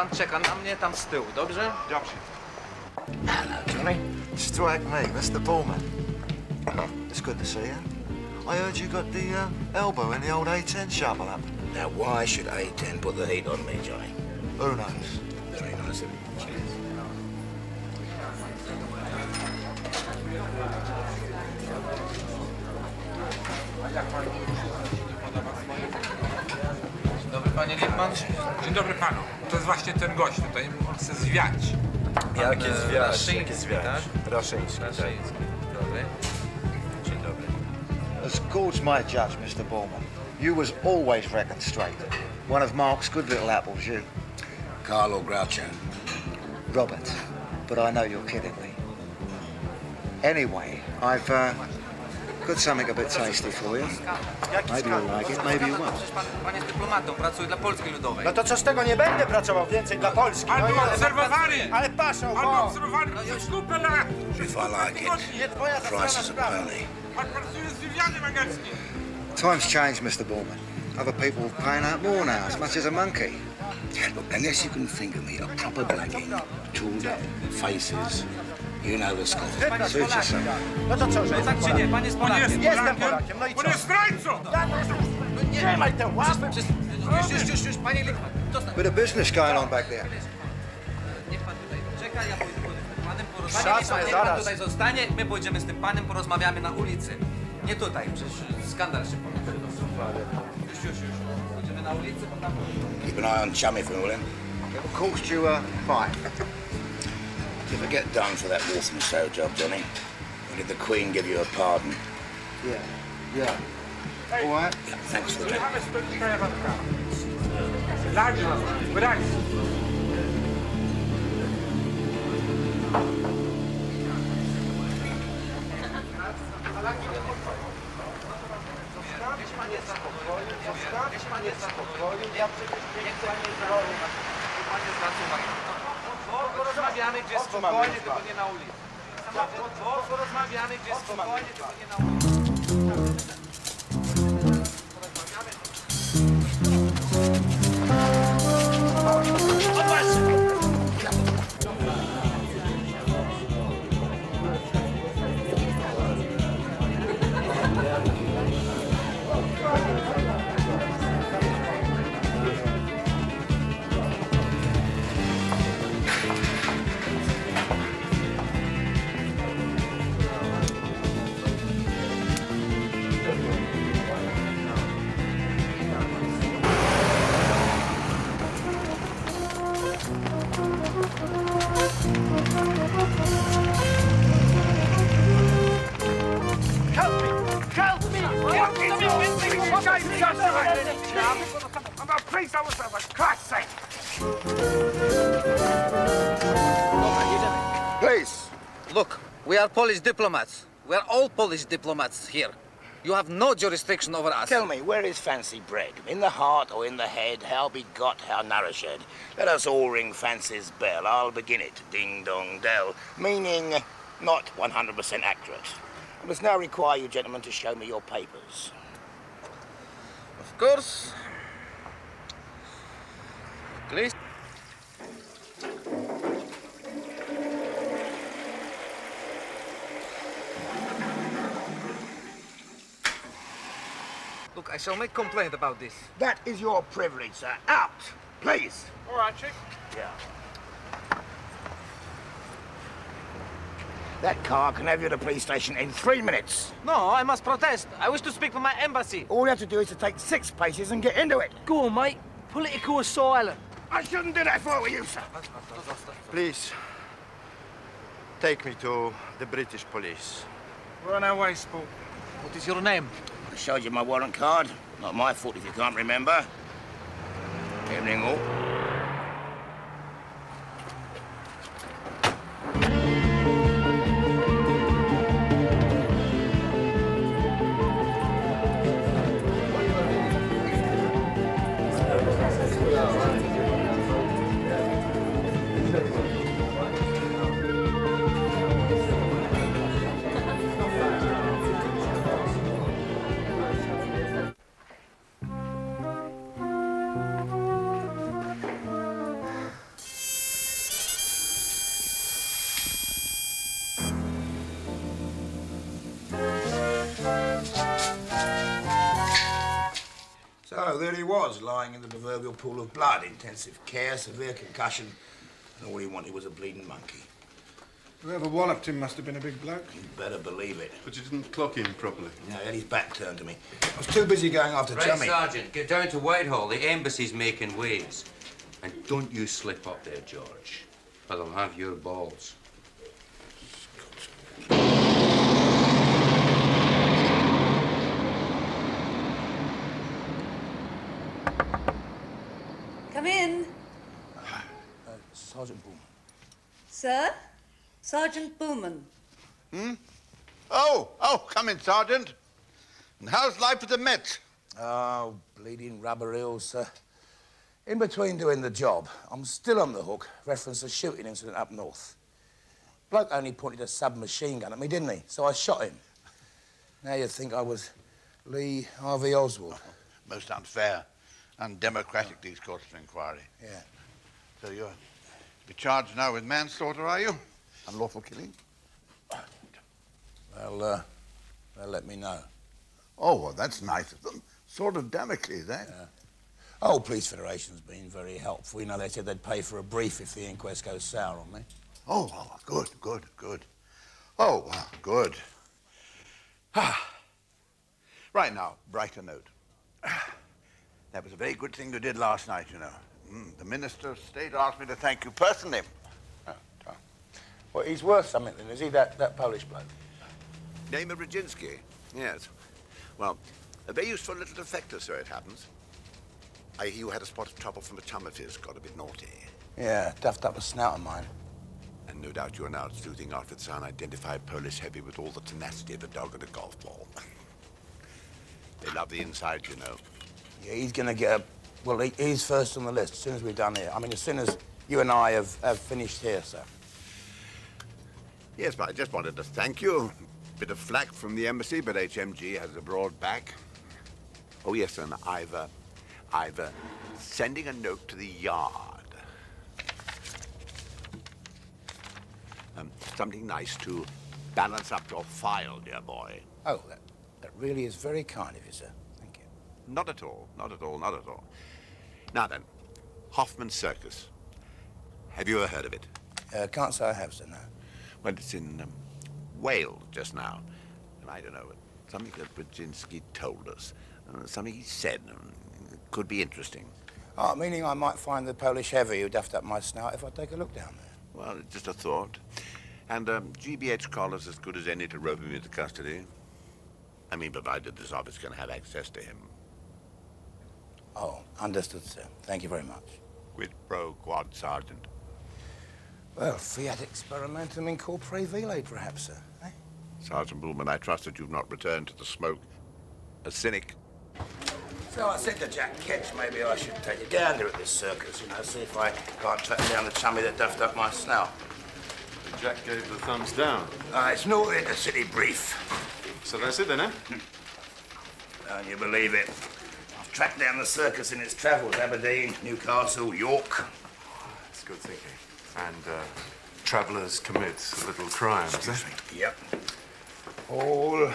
Więc niech pan czeka na mnie tam z tyłu, dobrze? Dobrze. Hello, Johnny. Strike me, Mr. Pullman. It's good to see you. I heard you got the uh, elbow in the old A10 shovel up. Now, why should A10 put the heat on me, Johnny? Who knows? Zwiać. Pan, Jak jest e, zwiać, Raszyński, jak zwiać. tak? Raszyński, tak. Dobry. Dzień dobry. As Gord's my judge, Mr. Bulman, you was always reckoned straight. One of Mark's good little apples, you. Carlo Groucho. Robert, but I know you're kidding me. Anyway, I've uh, got something a bit tasty for you. Maybe you'll like it, maybe you won't. Przecież pan, pan jest dyplomatą, pracuje dla Polski Ludowej. No to co z tego nie będę pracował więcej dla Polski. Albo no, obserwowany! ale paszą, Albo bo obserwowany przez kupę na... If I like it, nie twoja price zasrana is a sprawa. pony. Pan pracuje z wywiadem angielskim. Times changed, Mr. Bulman. Other people are paying out more now, as much as a monkey. Look, unless you can think of me a proper blagging, tooled up, faces, you know the score. Suit yourself. No to co, że Tak czy nie, pan jest On jest Polakiem. Jestem Polakiem. No i On co? jest zdrajcą! Trzymaj tę łapę. Już, już, już, już, panie Lippmann. Dostań. Bit of business going on back there. Niech pan tutaj czeka, ja pójdę z tym panem porozmawiam. Niech pan, niech pan zaraz. tutaj zostanie, my pójdziemy z tym panem, porozmawiamy na ulicy. Nie tutaj, przecież skandal się pojawił. Już, już, już. Pójdziemy na ulicę, bo tam... Keep an eye on Chummy for all then. Will cost you a fine. Did you ever get done for that Walthamstow job, Johnny? Or did the Queen give you a pardon? Yeah, yeah. All right. Yeah, thanks for the drink. Mamy swoje wątka. Large one, with ice. Porozmawiamy gdzie spokojnie, tylko nie na ulicy. Porozmawiamy gdzie spokojnie, tylko nie na ulicy. Polish diplomats. We are all Polish diplomats here. You have no jurisdiction over us. Tell me, where is fancy bred? In the heart or in the head? How begot, how nourished? Let us all ring fancy's bell. I'll begin it. Ding dong dell. Meaning not 100% accurate. I must now require you gentlemen to show me your papers. Of course. Please. Look, I shall make complaint about this. That is your privilege, sir. Out, please. All right, chick. Yeah. That car can have you at the police station in three minutes. No, I must protest. I wish to speak with my embassy. All you have to do is to take six paces and get into it. Go on, mate. Political asylum. I shouldn't do that for you, sir. Please, take me to the British police. We're on our way, sport. What is your name? Showed you my warrant card. Not my fault if you can't remember. Evening all. In the proverbial pool of blood. Intensive care, severe concussion, and all he wanted was a bleeding monkey. Whoever walloped him must have been a big bloke. You better believe it. But you didn't clock him properly. You know, he had his back turned to me. I was too busy going after Right, Chummy. Sergeant, get down to Whitehall. The embassy's making waves. And don't you slip up there, George, or they'll have your balls. Come in. Uh, Sergeant Bulman. Sir? Sergeant Bowman. Hmm? Oh, oh, come in, Sergeant. And how's life at the Met? Oh, bleeding rubber heels, sir. In between doing the job, I'm still on the hook, reference a shooting incident up north. Bloke only pointed a submachine gun at me, didn't he? So I shot him. Now you'd think I was Lee Harvey Oswald. Most unfair, undemocratic, these courts of inquiry. Yeah. So you're be charged now with manslaughter, are you? Unlawful killing? Well, uh, they'll let me know. Oh, well, that's nice of them. Sort of Damocles, eh? Oh, Police Federation's been very helpful. You know, they said they'd pay for a brief if the inquest goes sour on me. Oh, oh, good, good, good. Oh, good. Ah. Right now, brighter note. That was a very good thing you did last night, you know. Mm, the Minister of State asked me to thank you personally. Oh. Well, he's worth something then, is he, that, that Polish bloke? Name of Brzezinski? Yes. Well, a very useful little defector, so it happens. I hear you had a spot of trouble from a chum of his, got a bit naughty. Yeah, duffed up a snout of mine. And no doubt you are now sleuthing after this unidentified Polish heavy with all the tenacity of a dog at a golf ball. they love the inside, you know. Yeah, he's gonna get a... Well, he, he's first on the list as soon as we're done here. I mean, as soon as you and I have, have finished here, sir. Yes, but I just wanted to thank you. Bit of flack from the embassy, but HMG has a broad back. Oh, yes, and I've, uh, I've uh, sending a note to the yard. Um, something nice to balance up your file, dear boy. Oh, that, that really is very kind of you, sir. Thank you. Not at all, not at all, not at all. Now then, Hoffman Circus. Have you ever heard of it? Uh, can't say I have, sir, no. Well, it's in um, Wales just now. And I don't know, something that Brzezinski told us. Uh, something he said. Um, could be interesting. Oh, meaning I might find the Polish heavy who duffed up my snout if I take a look down there. Well, it's just a thought. And um, GBH Collar's as good as any to rope him into custody. I mean, provided this office can have access to him. Oh, understood, sir. Thank you very much. Quid pro quad, Sergeant. Well, fiat experimentum in corpore vile, perhaps, sir. Eh? Sergeant Bulman, I trust that you've not returned to the smoke a cynic. So I said to Jack Ketch, maybe I should take a gander at this circus, you know, see if I can't track down the chummy that duffed up my snout. Jack gave the thumbs down. Uh, it's not in the city brief. So that's it then, eh? Don't you believe it? Tracked down the circus in its travels, Aberdeen, Newcastle, York. That's good thinking. And uh, travellers commit little crimes, eh? Yep. All...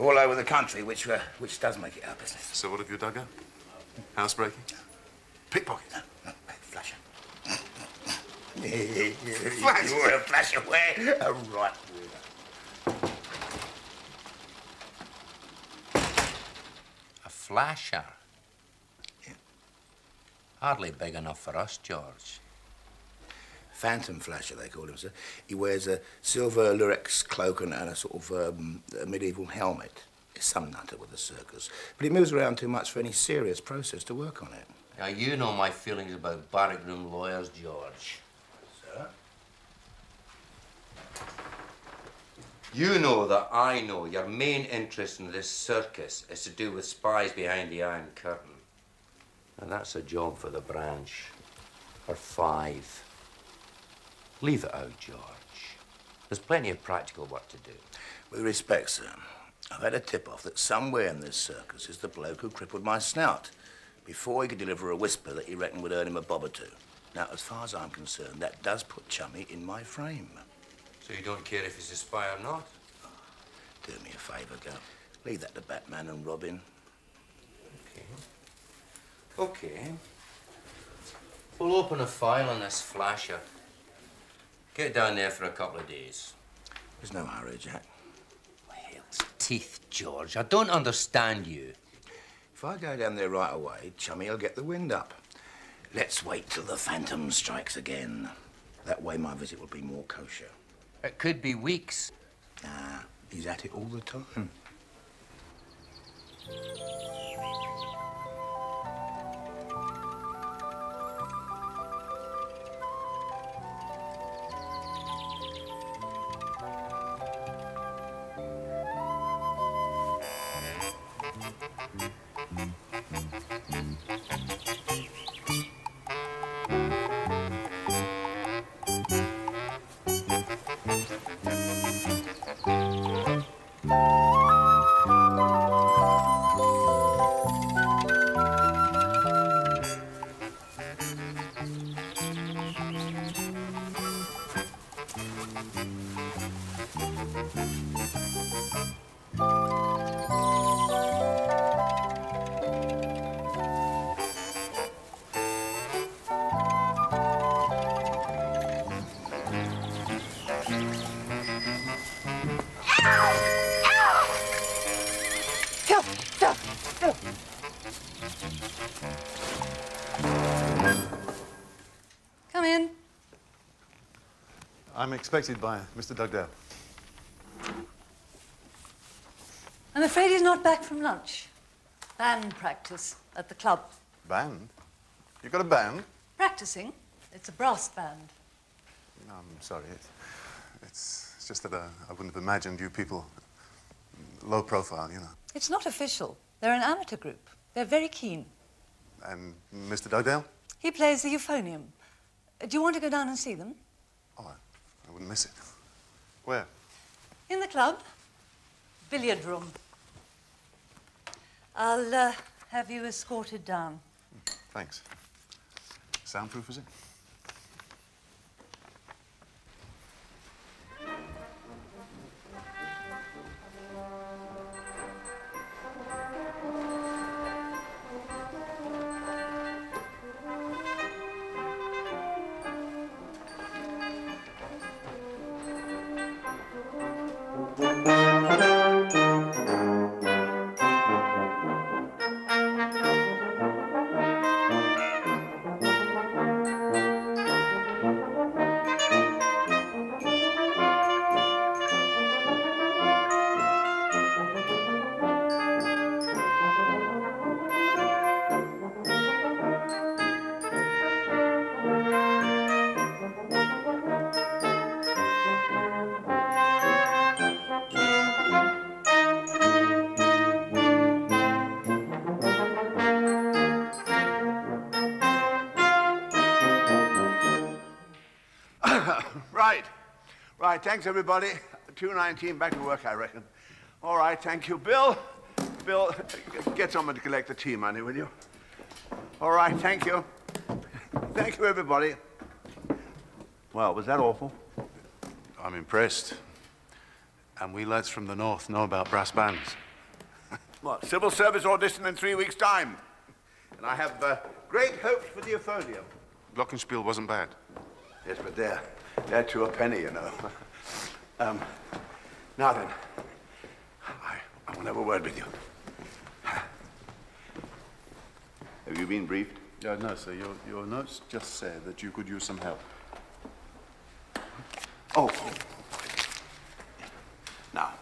all over the country, which, uh, which does make it our business. So what have you dug up? Housebreaking? Pickpocket? Flasher. Flash. You're a flash away. A right A flasher? Hardly big enough for us, George. Phantom flasher, they call him, sir. He wears a silver lurex cloak and, and a sort of um, a medieval helmet. He's some nutter with the circus. But he moves around too much for any serious process to work on it. Now, you know my feelings about barrack room lawyers, George. Sir? You know that I know your main interest in this circus is to do with spies behind the Iron Curtain. And that's a job for the branch. For five. Leave it out, George. There's plenty of practical work to do. With respect, sir, I've had a tip-off that somewhere in this circus is the bloke who crippled my snout before he could deliver a whisper that he reckoned would earn him a bob or two. Now, as far as I'm concerned, that does put Chummy in my frame. So you don't care if he's a spy or not? Do me a favour, girl. Leave that to Batman and Robin. Okay. Okay. We'll open a file on this flasher. Get down there for a couple of days. There's no hurry, Jack. Hell's teeth, George. I don't understand you. If I go down there right away, Chummy'll get the wind up. Let's wait till the phantom strikes again. That way my visit will be more kosher. It could be weeks. Nah, he's at it all the time. I'm expected by Mr. Dugdale. I'm afraid he's not back from lunch. Band practice at the club. Band? You've got a band? Practicing? It's a brass band. I'm sorry. It, it's, it's just that uh, I wouldn't have imagined you people low profile, you know. It's not official. They're an amateur group. They're very keen. And Mr. Dugdale? He plays the euphonium. Do you want to go down and see them? Oh, wouldn't miss it. Where? In the club. Billiard room. I'll uh, have you escorted down. Thanks. Soundproof, is it? right. Right, thanks, everybody. 219, back to work, I reckon. All right, thank you. Bill, Bill, get someone to collect the tea money, will you? All right, thank you. Thank you, everybody. Well, was that awful? I'm impressed. And we lads from the north know about brass bands. What, civil service audition in three weeks' time. And I have uh, great hopes for the euphonium. Glockenspiel wasn't bad. Yes, but they're, they're to a penny, you know. um, now then, I, I want to have a word with you. Have you been briefed? Uh, no, sir. Your, your notes just said that you could use some help. Oh. Now,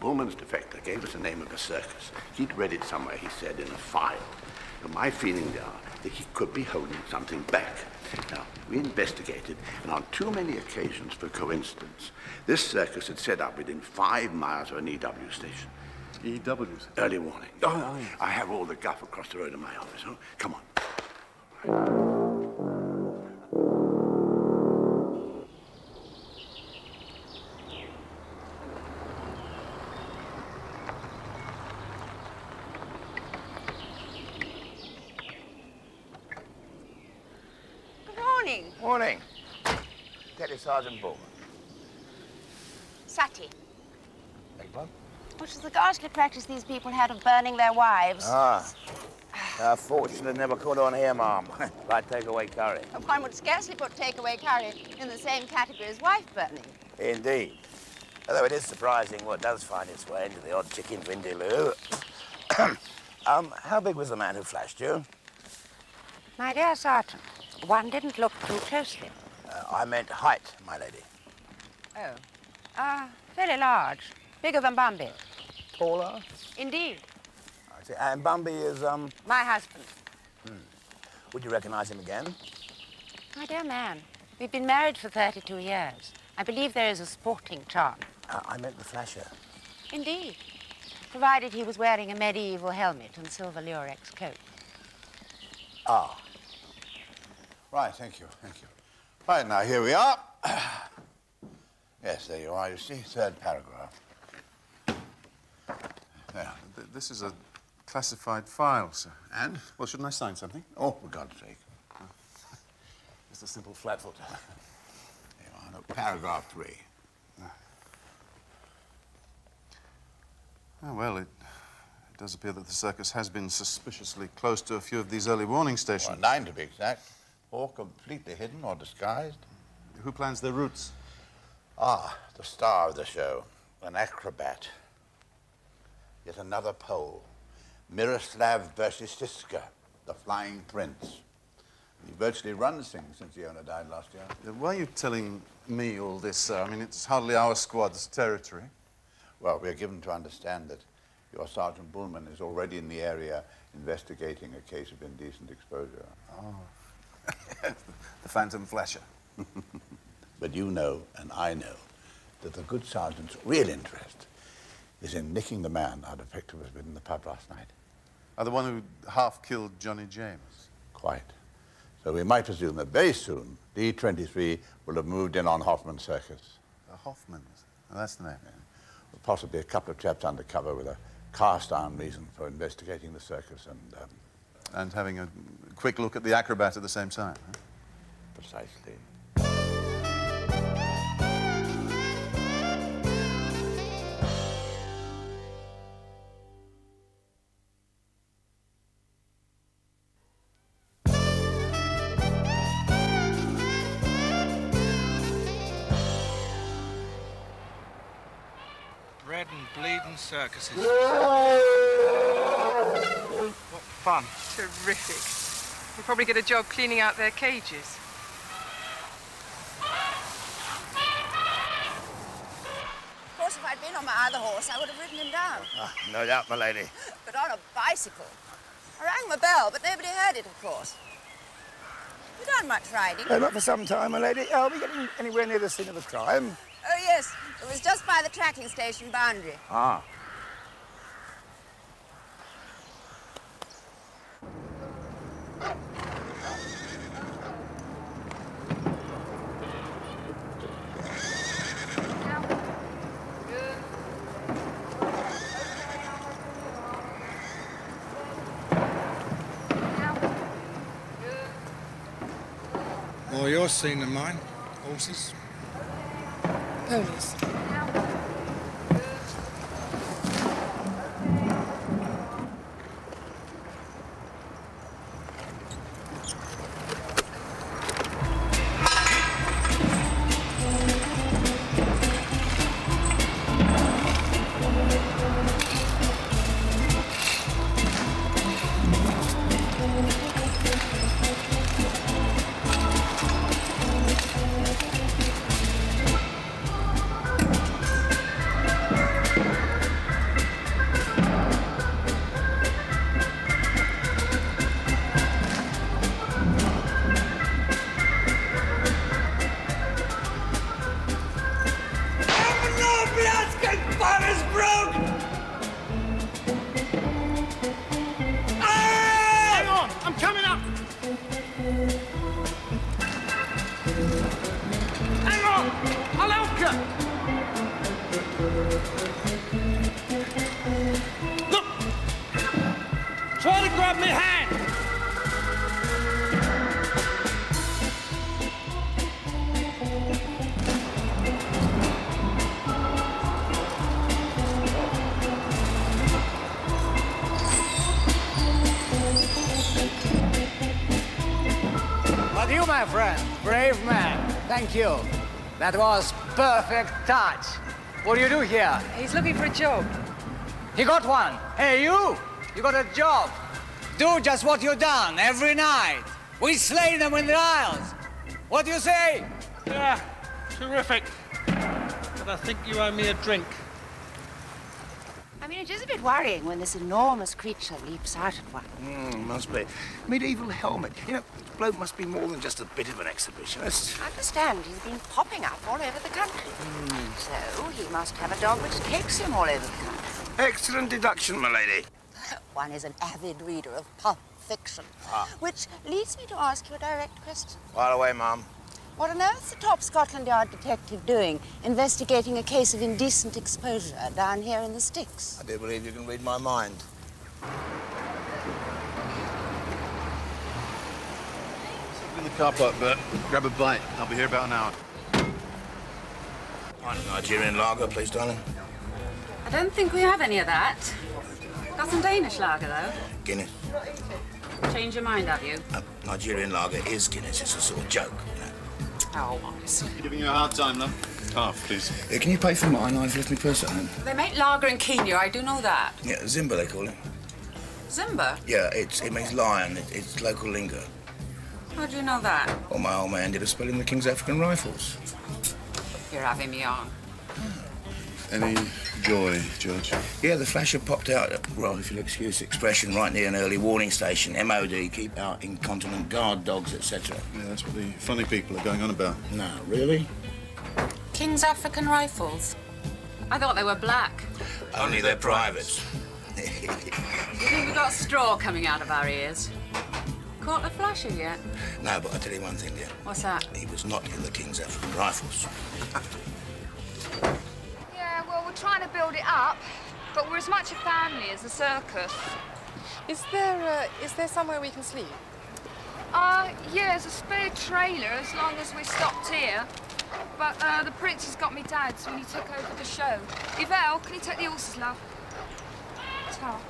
Bulman's defector gave us the name of a circus. He'd read it somewhere, he said, in a file. And my feelings are that he could be holding something back. Now, we investigated, and on too many occasions for coincidence, this circus had set up within five miles of an EW station. EWs? Early warning. Oh, oh I have all the guff across the road in my office. Oh, come on. Sergeant Bulman. Sati. Beg pardon? Which is the ghastly practice these people had of burning their wives. Ah. Uh, fortunately, never caught on here, ma'am. like takeaway curry. One would scarcely put takeaway curry in the same category as wife burning. Indeed. Although it is surprising what does find its way into the odd chicken vindaloo. um, how big was the man who flashed you? My dear Sergeant, one didn't look too closely. Uh, I meant height, my lady. Oh. Ah, very large. Bigger than Bambi. Taller? Indeed. I see. And Bambi is, um... My husband. Hmm. Would you recognize him again? My dear man, we've been married for 32 years. I believe there is a sporting charm. Uh, I meant the flasher. Indeed. Provided he was wearing a medieval helmet and silver lurex coat. Ah. Right, thank you, thank you. Right, now here we are. yes, there you are, you see, third paragraph. Th- This is a classified file, sir. And? Well, shouldn't I sign something? Oh, for God's sake. Just a simple flatfoot. There you are, look, paragraph three. Oh, well, it, it does appear that the circus has been suspiciously close to a few of these early warning stations. Well, nine to be exact. All completely hidden or disguised. Who plans their routes? Ah, the star of the show, an acrobat. Yet another pole. Miroslav Bershistiska, the Flying Prince. He virtually runs things since the owner died last year. Why are you telling me all this, sir? I mean, it's hardly our squad's territory. Well, we are given to understand that your Sergeant Bulman is already in the area investigating a case of indecent exposure. Oh. the Phantom Flasher. But you know, and I know, that the good sergeant's real interest is in nicking the man our detective was with in the pub last night. Uh, the one who half killed Johnny James. Quite. So we might presume that very soon D23 will have moved in on Hoffman Circus. Uh, Hoffman's. Oh, that's the name. With possibly a couple of chaps undercover with a cast iron reason for investigating the circus and. Um, And having a quick look at the acrobat at the same time. Huh? Precisely. Bread and bleeding circuses. What fun. Terrific. You'll probably get a job cleaning out their cages. Of course, if I'd been on my other horse, I would have ridden him down. Ah, no doubt, my lady. But on a bicycle. I rang my bell, but nobody heard it, of course. You done much riding? Uh, not for some time, my lady. Are we getting anywhere near the scene of the crime? Oh, yes. It was just by the tracking station boundary. Ah. Your scene than mine. Horses. Ponies. Look! Try to grab my hand! But you, my friend, brave man, thank you. That was perfect touch. What do you do here? He's looking for a job. He got one. Hey, you! You got a job. Do just what you done every night. We slay them in the aisles. What do you say? Yeah, terrific. But I think you owe me a drink. I mean, it is a bit worrying when this enormous creature leaps out at one. Mm, must be. Medieval helmet. You know, this bloke must be more than just a bit of an exhibitionist. I understand he's been popping up all over the country. So he must have a dog which takes him all over the country. Excellent deduction, my lady. One is an avid reader of pulp fiction. Ah. Which leads me to ask you a direct question. Fire away, Mum. What on earth's the top Scotland Yard detective doing investigating a case of indecent exposure down here in the sticks? I do believe you can read my mind. In the car park, Bert. Grab a bite. I'll be here about an hour. One Nigerian lager, please, darling. I don't think we have any of that. Got some Danish lager, though. Guinness. Change your mind, have you? Uh, Nigerian lager is Guinness. It's a sort of joke, you know. Oh, I. Giving you a hard time, love. Half, please. Uh, can you pay for mine? I've left my purse at home. They make lager in Kenya, I do know that. Yeah, Simba, they call it. Simba? Yeah, it's, it means lion. It, it's local lingo. How do you know that? Well, my old man did a spell in the King's African Rifles. You're having me on. Any joy, George? Yeah, the flasher popped out, well, if you'll excuse the expression, right near an early warning station. MOD, keep out incontinent guard dogs, etc. Yeah, that's what the funny people are going on about. No, really? King's African Rifles? I thought they were black. Only they're privates. You think we've got straw coming out of our ears? Caught the flasher yet? No, but I'll tell you one thing, dear. What's that? He was not in the King's African Rifles. We're trying to build it up, but we're as much a family as a circus. Is there, uh, is there somewhere we can sleep? Uh, yeah, there's a spare trailer as long as we stopped here. But uh, the prince has got me dad's when he took over the show. Yvel, can you take the horses, love? Ta.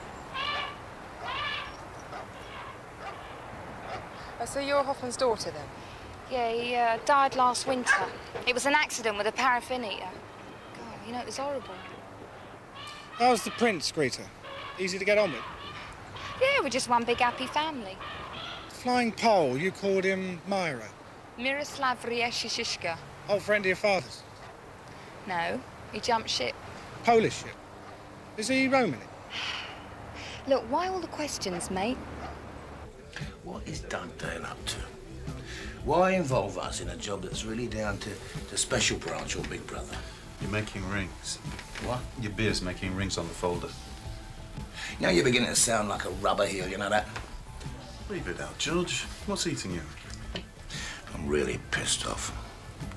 Oh, so you're Hoffman's daughter, then? Yeah, he uh, died last winter. It was an accident with a paraffin eater. God, you know, it was horrible. How's the prince, Greta? Easy to get on with? Yeah, we're just one big happy family. Flying Pole, you called him Myra. Miroslav Rieshishishka. Old friend of your father's. No, he jumped ship. Polish ship. Is he Roman? Look, why all the questions, mate? What is Dugdale up to? Why involve us in a job that's really down to, to Special Branch or Big Brother? You're making rings. What? Your beer's making rings on the folder. Now you're beginning to sound like a rubber heel, you know that? Leave it out, George. What's eating you? I'm really pissed off.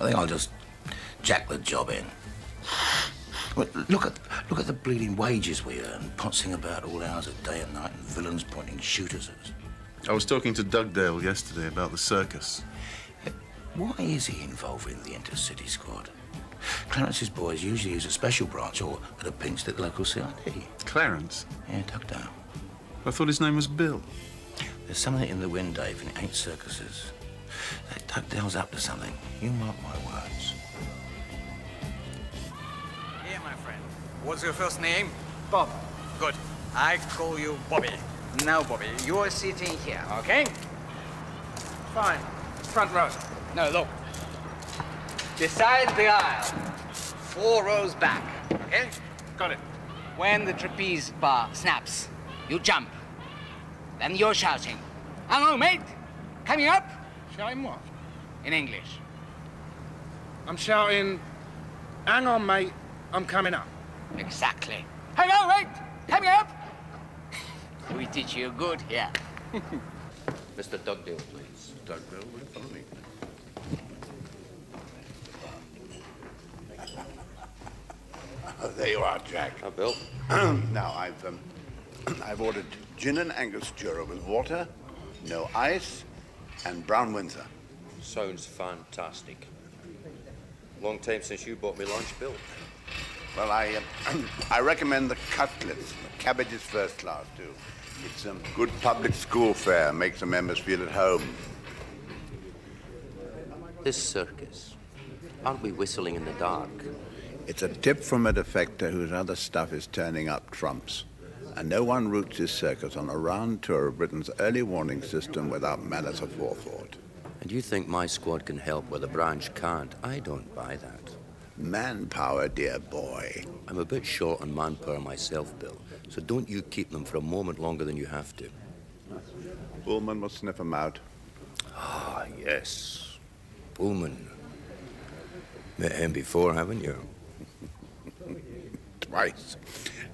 I think I'll just jack the job in. Look at look at the bleeding wages we earn, potzing about all hours of day and night, and villains pointing shooters at us. I was talking to Dugdale yesterday about the circus. Why is he involved in the intercity squad? Clarence's boys usually use a special branch or, at a pinch, the local CID. Clarence? Yeah, Dugdale. I thought his name was Bill. There's something in the wind, Dave, and it ain't circuses. That Dugdale's up to something. You mark my words. Here, my friend. What's your first name? Bob. Good. I call you Bobby. Now, Bobby, you are sitting here, okay? Fine. Front row. No, look. Beside the aisle. Four rows back, okay? Got it. When the trapeze bar snaps, you jump. Then you're shouting. Hang on, mate. Coming up. Shouting what? In English. I'm shouting, hang on, mate, I'm coming up. Exactly. Hang on, mate. Coming up. we teach you good here. Mr. Dugdale, please. Dugdale, will you follow me? Oh, there you are, Jack. Oh, Bill. now, I've, um, I've ordered gin and Angostura with water, no ice, and brown Windsor. Sounds fantastic. Long time since you bought me lunch, Bill. Well, I, um, I recommend the cutlets. The cabbage is first class, too. It's um, good public school fare. Makes the members feel at home. This circus. Aren't we whistling in the dark? It's a tip from a defector whose other stuff is turning up trumps. And no one routes his circus on a round tour of Britain's early warning system without malice or forethought. And you think my squad can help where the branch can't? I don't buy that. Manpower, dear boy. I'm a bit short on manpower myself, Bill. So don't you keep them for a moment longer than you have to. Bulman will sniff 'em out. Ah, yes. Pullman. Met him before, haven't you? Twice.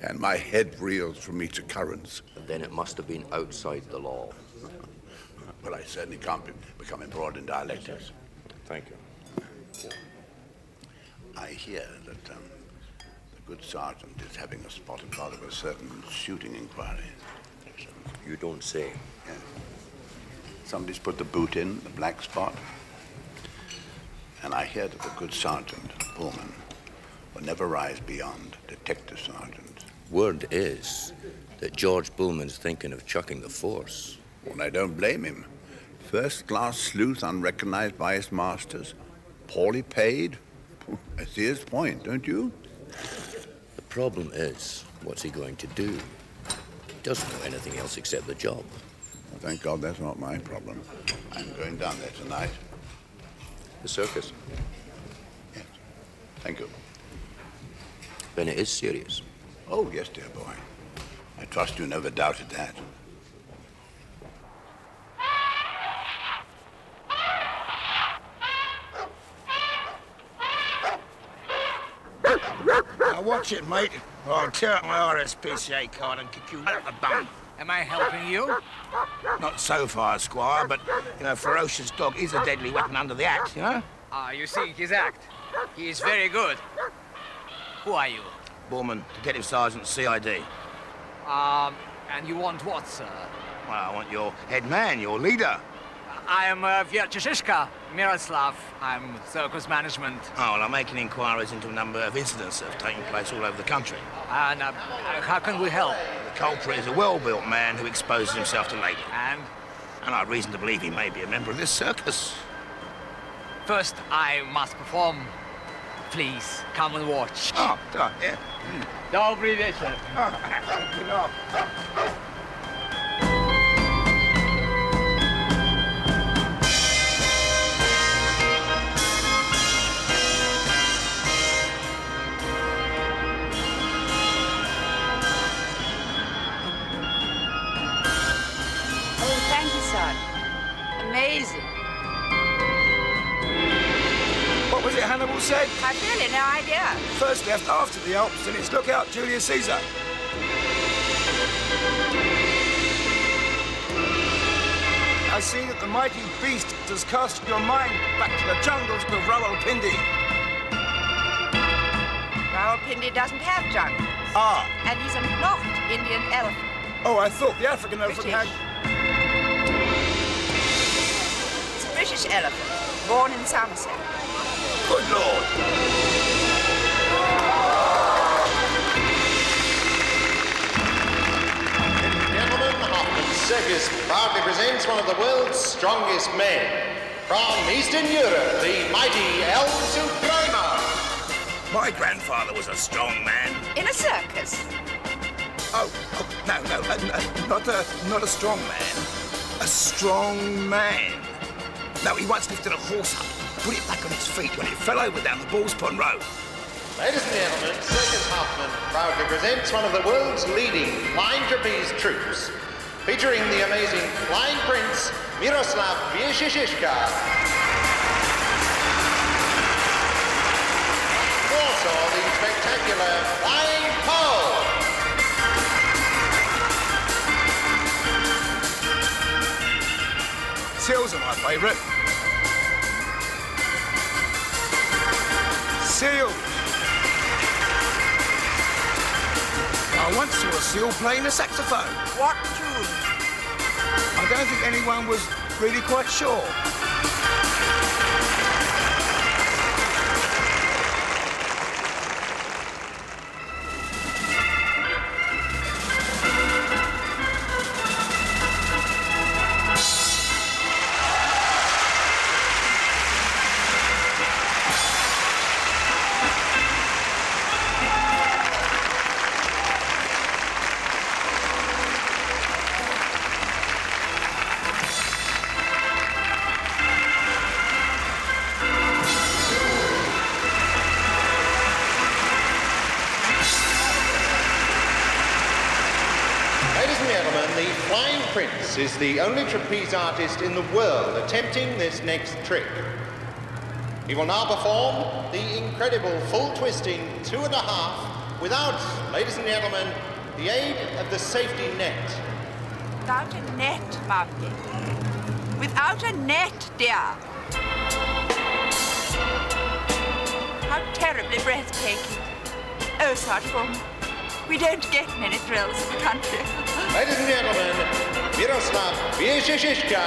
And my head reels from each occurrence. Then it must have been outside the law. Well, I certainly can't be become embroiled in dialectics. Thank you. I hear that um, the good sergeant is having a spot in part of a certain shooting inquiry. You don't say. Yeah. Somebody's put the boot in, the black spot. And I hear that the good sergeant, Pullman, will never rise beyond detective sergeant. Word is that George Bulman's thinking of chucking the force. Well, I don't blame him. First class sleuth unrecognized by his masters. Poorly paid. I see his point, don't you? The problem is, what's he going to do? He doesn't know anything else except the job. Well, thank God that's not my problem. I'm going down there tonight. The circus. Yes. Thank you. Then it is serious. Oh, yes, dear boy. I trust you never doubted that. Now watch it, mate. Or I'll tear up my RSPCA card and kick you out up the bum. Am I helping you? Not so far, Squire, but, you know, ferocious dog is a deadly weapon under the act, you know? Ah, you see his act. He is very good. Who are you? Borman, Detective Sergeant CID. Um, and you want what, sir? Well, I want your head man, your leader. I am uh, Vyacheslava Miroslav. I'm circus management. Oh, well, I'm making inquiries into a number of incidents that have taken place all over the country. And uh, how can we help? The culprit is a well-built man who exposes himself to ladies. And? And I've reason to believe he may be a member of this circus. First, I must perform. Please, come and watch. Oh, done, yeah. Dobry wieczór. Left after the Alps, and it's look out, Julius Caesar. I see that the mighty beast has cast your mind back to the jungles of Rawalpindi. Rawalpindi doesn't have jungles. Ah. And he's a not Indian elephant. Oh, I thought the African elephant had... It's a British elephant, born in Somerset. Good Lord. Circus proudly presents one of the world's strongest men. From Eastern Europe, the mighty El Supremo. My grandfather was a strong man. In a circus. Oh, oh no, no, uh, no, not a, not a strong man. A strong man. No, he once lifted a horse up, put it back on its feet when it fell over down the Balls Pond Road. Ladies and gentlemen, Circus Hoffman proudly presents one of the world's leading flying trapeze troupes, featuring the amazing Flying Prince Miroslav Wieshishishka. Also, the spectacular Flying Pole. Seals are my favourite. Seals. I once saw a seal playing the saxophone. What tune? I don't think anyone was really quite sure. Is the only trapeze artist in the world attempting this next trick. He will now perform the incredible full twisting two and a half without, ladies and gentlemen, the aid of the safety net. Without a net, Mummy. Without a net, dear. How terribly breathtaking. Oh, Sergeant, we don't get many thrills in the country. Ladies and gentlemen, Miroslav Wieszczyszka,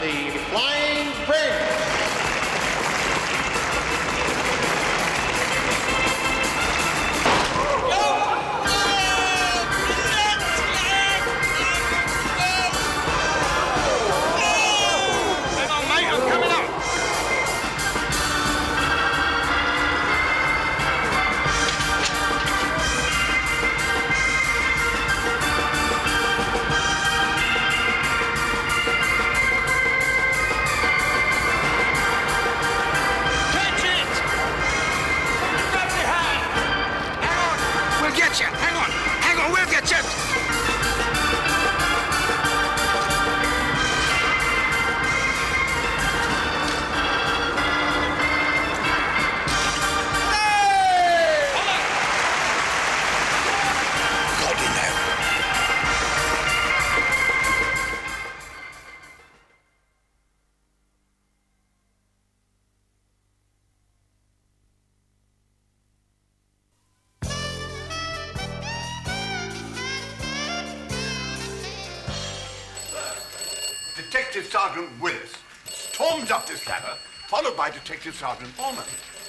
the Flying Prince. By Detective Sergeant Foreman.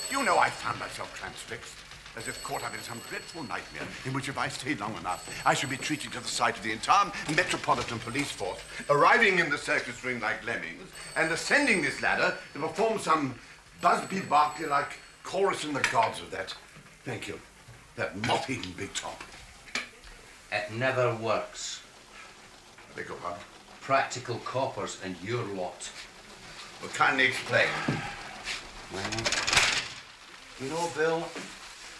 You know I found myself transfixed, as if caught up in some dreadful nightmare in which if I stayed long enough, I should be treated to the sight of the entire Metropolitan Police Force, arriving in the circus ring like lemmings, and ascending this ladder to perform some Busby Berkeley-like chorus in the gods of that, thank you, that moth-eaten big top. It never works. I beg your pardon? Practical coppers and your lot. Well, kindly explain. Well, you know, Bill,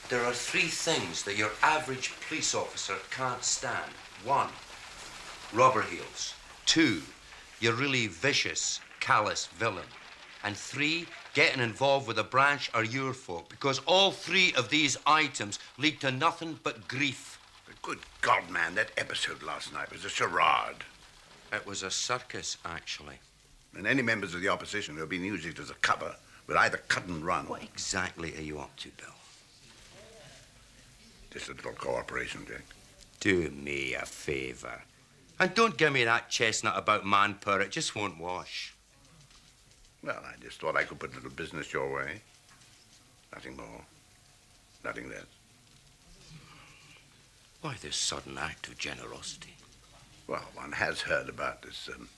there are three things that your average police officer can't stand. One, rubber heels. Two, you're really vicious, callous villain. And three, getting involved with a branch or your folk, because all three of these items lead to nothing but grief. Good God, man, that episode last night was a charade. It was a circus, actually. And any members of the opposition who have been using it as a cover will either cut and run. What exactly are you up to, Bill? Just a little cooperation, Jack. Do me a favour. And don't give me that chestnut about manpower. It just won't wash. Well, I just thought I could put a little business your way. Nothing more. Nothing less. Why this sudden act of generosity? Well, one has heard about this um,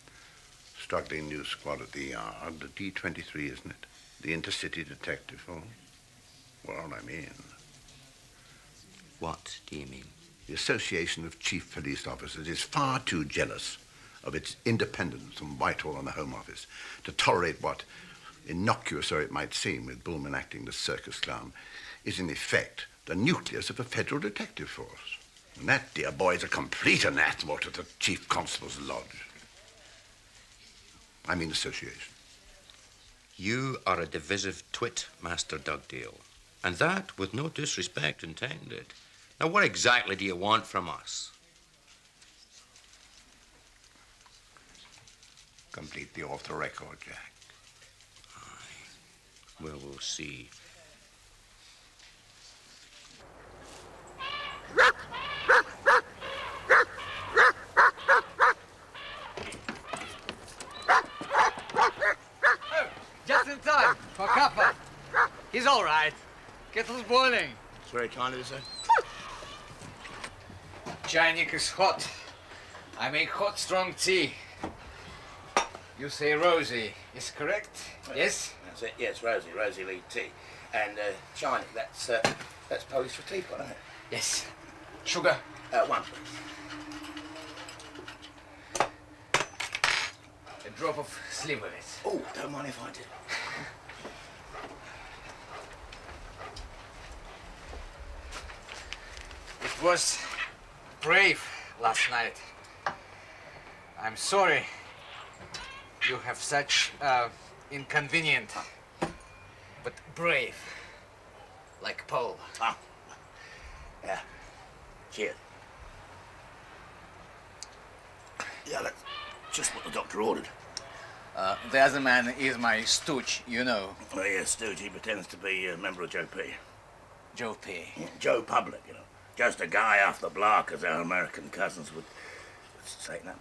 struggling new squad at the yard, the D-23, isn't it? The Intercity Detective Force. Well, I mean, What do you mean? the Association of Chief Police Officers is far too jealous of its independence from Whitehall and the Home Office to tolerate what, innocuous though it might seem, with Bulman acting the circus clown, is in effect the nucleus of a federal detective force. And that, dear boy, is a complete anathema to the Chief Constable's Lodge. I mean association. You are a divisive twit, Master Dugdale. And that with no disrespect intended. Now, what exactly do you want from us? Complete the off the record, Jack. Well, we'll see. For Kappa. He's all right. Kettle's boiling. It's very kind of you, sir. Chainik is hot. I make hot, strong tea. You say Rosie is correct? Yes? That's it. Yes, Rosie, Rosie Lee tea. And uh, China, that's uh, that's Polish for teapot, isn't it? Yes. Sugar? Uh, one, please. A drop of slivovitz. Oh, don't mind if I do. Was brave last night. I'm sorry. You have such uh, inconvenient, but brave, like Paul. Ah. Yeah. Cheers. Yeah, that's just what the doctor ordered. Uh, the other man is my stooge, you know. Oh, yes, Stooge, he pretends to be a member of Joe P. Joe P. Joe Public, you know. Just a guy off the block, as our American cousins would, would say that.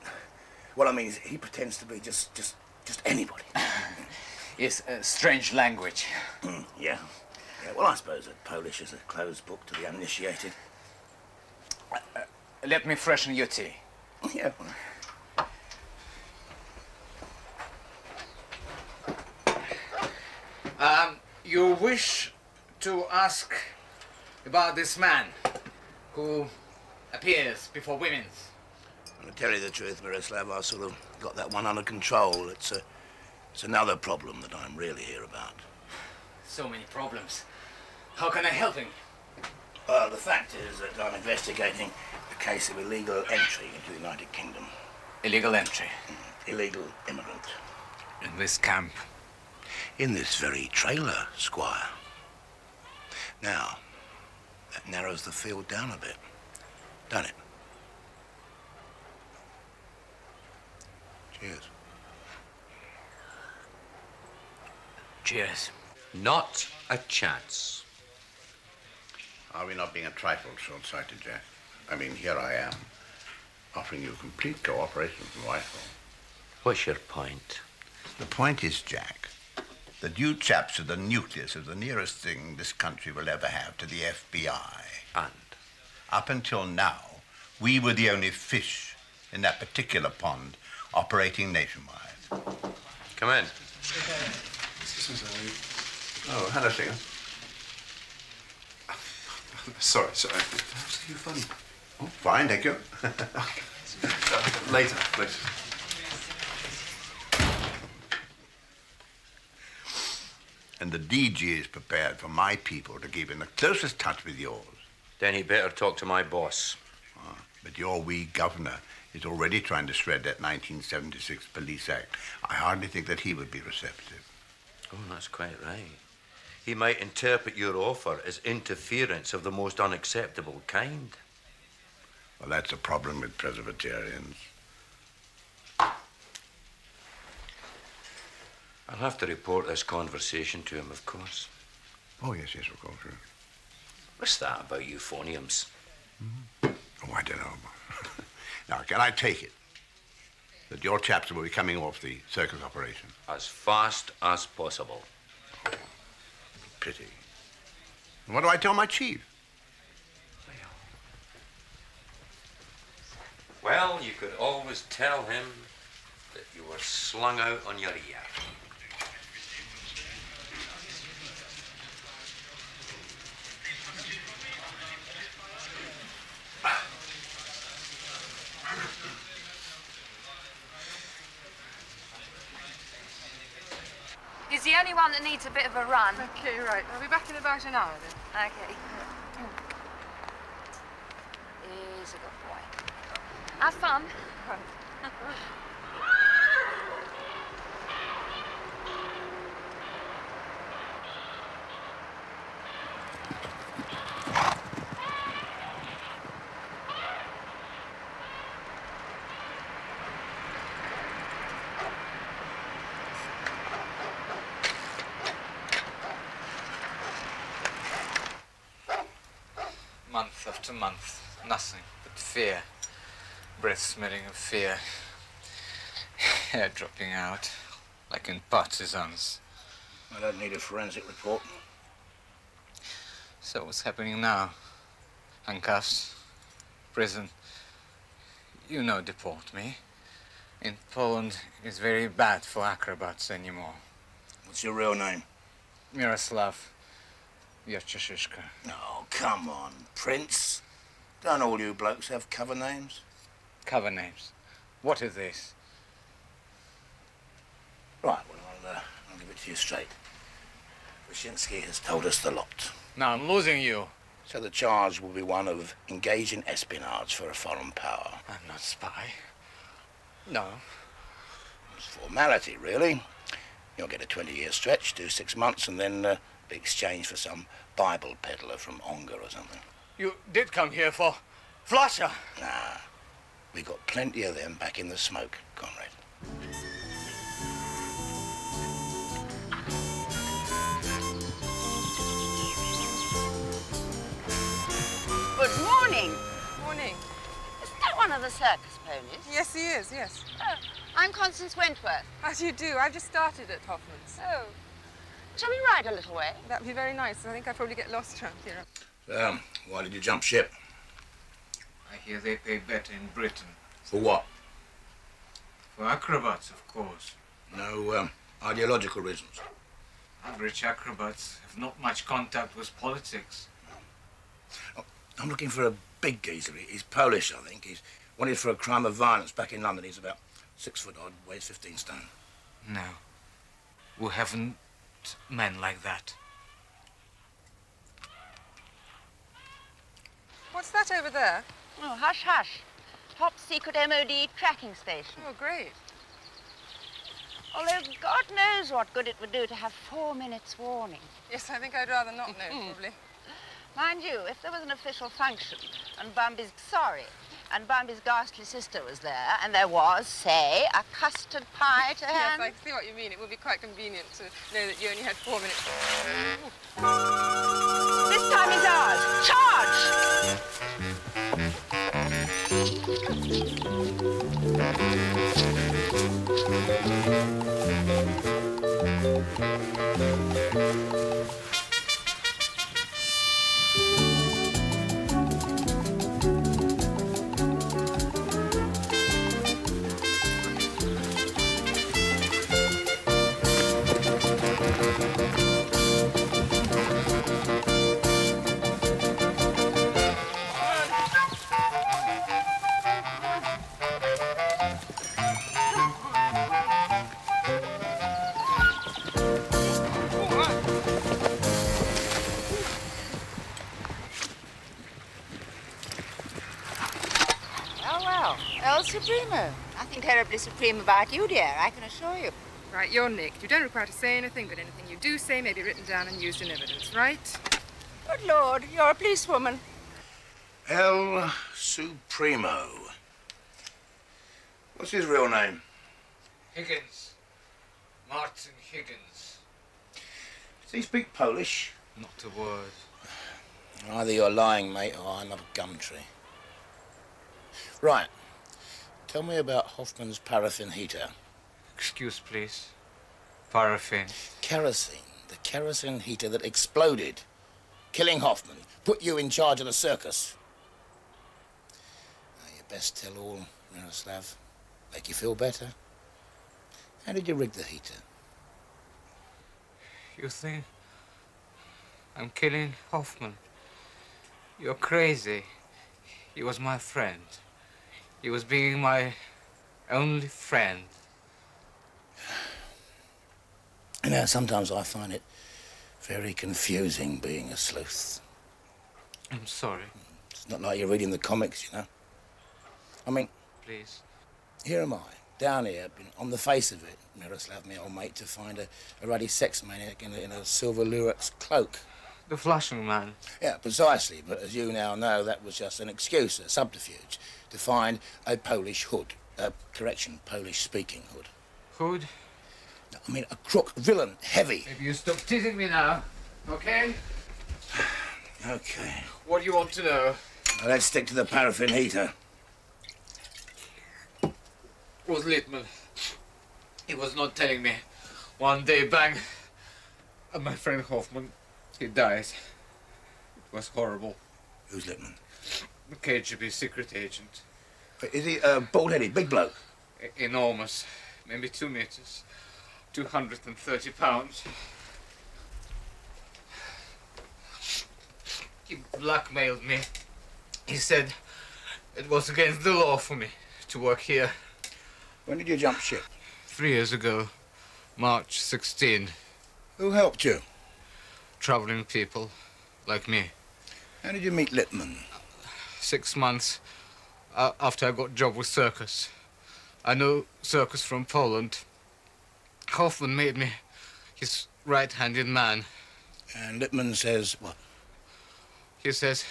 What I mean is, he pretends to be just, just, just anybody. It's a strange language. Mm, yeah. Yeah, well, I suppose that Polish is a closed book to the uninitiated. Let me freshen your tea. Yeah. Um, you wish to ask about this man who appears before women. To tell you the truth, Miroslav, I sort of got that one under control. It's a, it's another problem that I'm really here about. So many problems. How can I help him? Well, the fact is that I'm investigating a case of illegal entry into the United Kingdom. Illegal entry. Mm, illegal immigrant. In this camp. In this very trailer, Squire. Now, that narrows the field down a bit, doesn't it? Cheers. Cheers. Not a chance. Are we not being a trifle short-sighted, Jack? I mean, here I am, offering you complete cooperation from Whitehall. What's your point? The point is, Jack, that you chaps are the nucleus of the nearest thing this country will ever have to the FBI. And? Up until now, we were the only fish in that particular pond operating nationwide. Come in. Oh, hello, Singer. Sorry, sorry. How's you funny? Oh, fine, thank you. later, later, And the DG is prepared for my people to keep in the closest touch with yours. Then he'd better talk to my boss. Ah, but your wee governor is already trying to shred that 1976 Police Act. I hardly think that he would be receptive. Oh, that's quite right. He might interpret your offer as interference of the most unacceptable kind. Well, that's a problem with Presbyterians. I'll have to report this conversation to him, of course. Oh, yes, yes, of course. Yes. What's that about euphoniums? Mm-hmm. Oh, I don't know. now, can I take it that your chaps will be coming off the circus operation? As fast as possible. Pity. And what do I tell my chief? Well, you could always tell him that you were slung out on your ear. He's the only one that needs a bit of a run. Okay, right. I'll be back in about an hour then. Okay. He's a good boy. Have fun. Month after month, nothing but fear. Breath smelling of fear. Hair dropping out, like in partisans. I don't need a forensic report. So what's happening now? Handcuffs, prison. You know, deport me. In Poland, it's very bad for acrobats anymore. What's your real name? Miroslav Jaceshishka. Oh, come on, Prince. Don't all you blokes have cover names? Cover names. What is this? Right, well, I'll, uh, I'll give it to you straight. Wyszynski has told us the lot. Now I'm losing you. So the charge will be one of engaging espionage for a foreign power. I'm not a spy. No. It's formality, really. You'll get a 20-year stretch, do six months, and then uh, be exchanged for some Bible peddler from Ongar or something. You did come here for Flusher. Nah, we got plenty of them back in the smoke, comrade. Good morning. Morning. Isn't that one of the circus ponies? Yes, he is, yes. Oh, I'm Constance Wentworth. How do you do? I've just started at Hoffman's. Oh. Shall we ride a little way? That'd be very nice. I think I'd probably get lost around here. So, why did you jump ship? I hear they pay better in Britain. For what? For acrobats, of course. No um, ideological reasons. Average acrobats have not much contact with politics. I'm looking for a big geezer. He's Polish, I think. He's wanted for a crime of violence back in London. He's about six foot odd, weighs 15 stone. No. We haven't men like that. What's that over there? Oh, hush, hush. Top secret MOD tracking station. Oh, great. Although God knows what good it would do to have four minutes warning. Yes, I think I'd rather not know, probably. Mind you, if there was an official function and Bambi's sorry, and Bambi's ghastly sister was there, and there was, say, a custard pie to hand. yes. I see what you mean. It would be quite convenient to know that you only had four minutes. This time is ours. Charge! Oh, Nothing terribly supreme about you, dear, I can assure you. Right, you're Nick. You don't require to say anything, but anything you do say may be written down and used in evidence, right? Good Lord, you're a policewoman. El Supremo. What's his real name? Higgins. Martin Higgins. Does he speak Polish? Not a word. Either you're lying, mate, or I'm a gum tree. Right. Tell me about Hoffman's paraffin heater. Excuse, please. Paraffin. Kerosene. The kerosene heater that exploded, killing Hoffman. Put you in charge of the circus. Now, you best tell all, Miroslav. Make you feel better. How did you rig the heater? You think I'm killing Hoffman? You're crazy. He was my friend. He was being my only friend. You know, sometimes I find it very confusing being a sleuth. I'm sorry. It's not like you're reading the comics, you know. I mean, Please. here am I, down here, on the face of it, Miroslav, my old mate, to find a, a ruddy sex maniac in a, in a silver lurex cloak. The flashing man. Yeah, precisely. But as you now know, that was just an excuse, a subterfuge, to find a Polish hood. Uh, correction, Polish-speaking hood. Hood? No, I mean, a crook, villain, heavy. Maybe you stop teasing me now, okay? Okay. What do you want to know? Now, let's stick to the paraffin heater. was Littman. He was not telling me. One day, bang, and my friend Hoffman, he dies. It was horrible. Who's Littman? KGB secret agent. Is he uh, bald-headed, big bloke? E- enormous. Maybe two meters. 230 pounds. He blackmailed me. He said it was against the law for me to work here. When did you jump ship? Three years ago, March 16. Who helped you? Traveling people like me. How did you meet Littman? Six months uh, after I got job with circus. I know circus from Poland. Hoffman made me his right-handed man. And Lippmann says what? He says,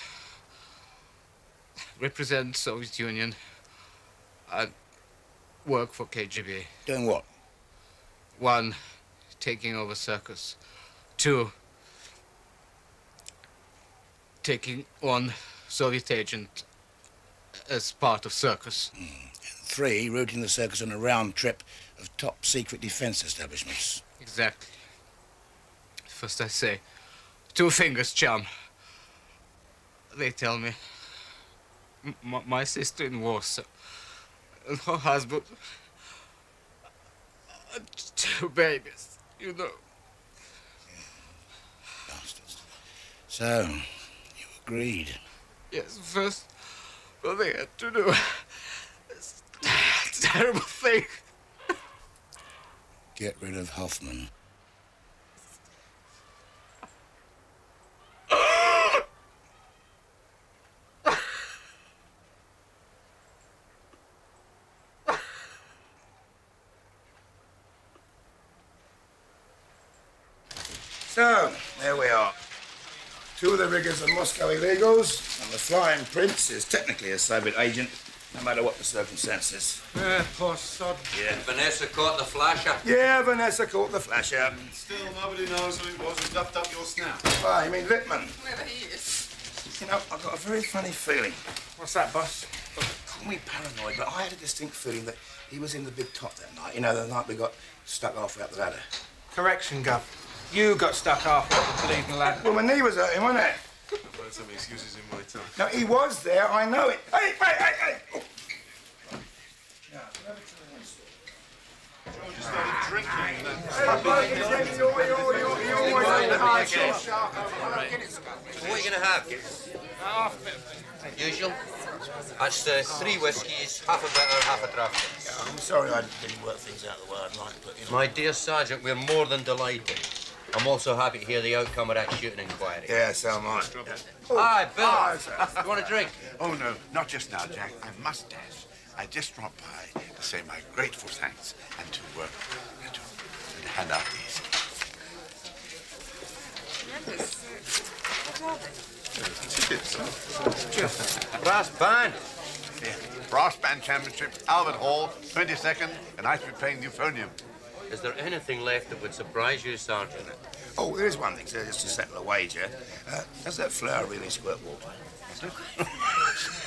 represent Soviet Union and work for KGB. Doing what? One, taking over circus. Two, taking on Soviet agent as part of circus. Three, routing the circus on a round trip of top secret defense establishments. Exactly. First I say, two fingers, chum. They tell me my sister in Warsaw and her husband, uh, two babies, you know. Bastards. So, you agreed. Yes, first, what they had to do. It's a terrible thing. Get rid of Hoffman. So, there we are. Two of the riggers are Moscow illegals, and the Flying Prince is technically a Soviet agent, no matter what the circumstances. Yeah, poor sod. Yeah. Vanessa caught the flasher. Yeah, Vanessa caught the flasher. Still, nobody knows who it was who duffed up your snout. Ah, you mean Lippmann? Whoever he is. You know, I've got a very funny feeling. What's that, boss? Call me paranoid, but I had a distinct feeling that he was in the big top that night. You know, the night we got stuck halfway up the ladder. Correction, Gov. You got stuck halfway up the bleeding ladder. Well, my knee was hurting, wasn't it? Find some excuses in my time. No, he was there. I know it. Hey, hey, hey, hey! Oh. George started drinking. What are you going to have? Usual? That's uh, three whiskies, half a bitter, half a draft. I'm sorry I didn't work things out the way I'd like, but you know. My dear Sergeant, we're more than delighted. I'm also happy to hear the outcome of that shooting inquiry. Yeah, so am I. Hi, Bill. Sir. you want a drink? Oh, no, not just now, Jack. I must dash. I just dropped by to say my grateful thanks and to, uh, to, to hand out these. Brass band. Yeah. Brass Band Championship, Albert Hall, 22nd, and I should be playing euphonium. Is there anything left that would surprise you, Sergeant? Oh, there is one thing, sir, just to settle a wager. Uh, does that flower really squirt water?